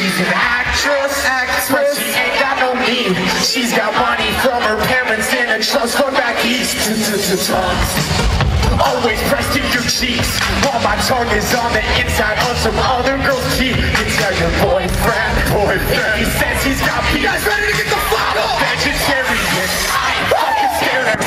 She's an actress, actress, but she ain't got no need. She's got money from her parents in a trust fund back east. Always pressed in your cheeks. While my tongue is on the inside of some other girl's cheek You tell your boyfriend, boyfriend. He says he's got beef You guys ready to get the fuck off? Vegetarian, I ain't fucking scared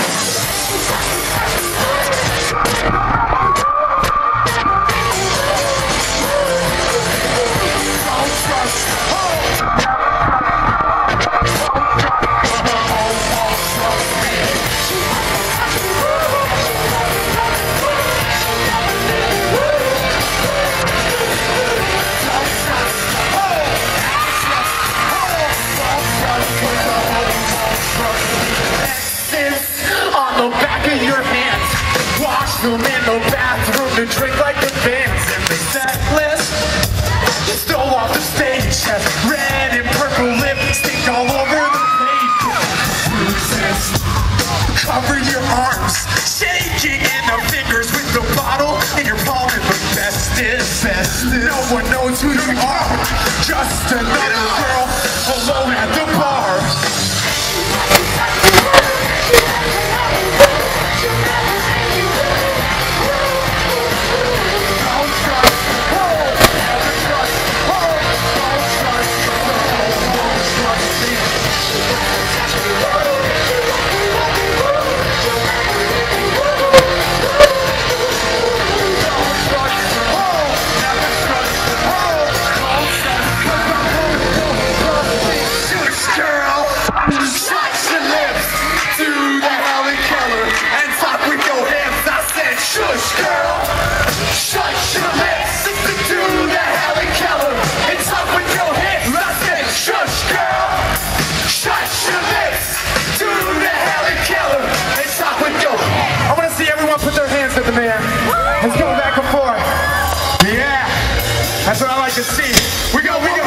the back of your hands. Wash them in the bathroom to drink like the bands. And the set list stole off the stage. Has red and purple lipstick all over the page. Cover your arms. Shaking in the fingers with the bottle in your palm. And the best is best. is No one knows who you are. Just another see. We go, we got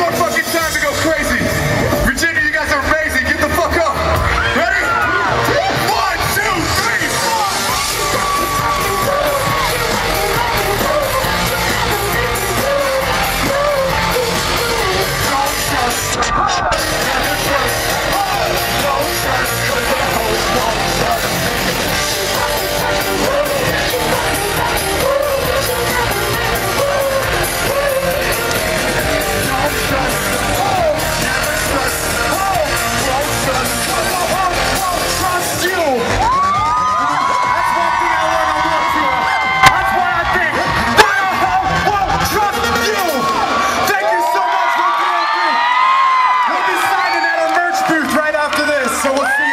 so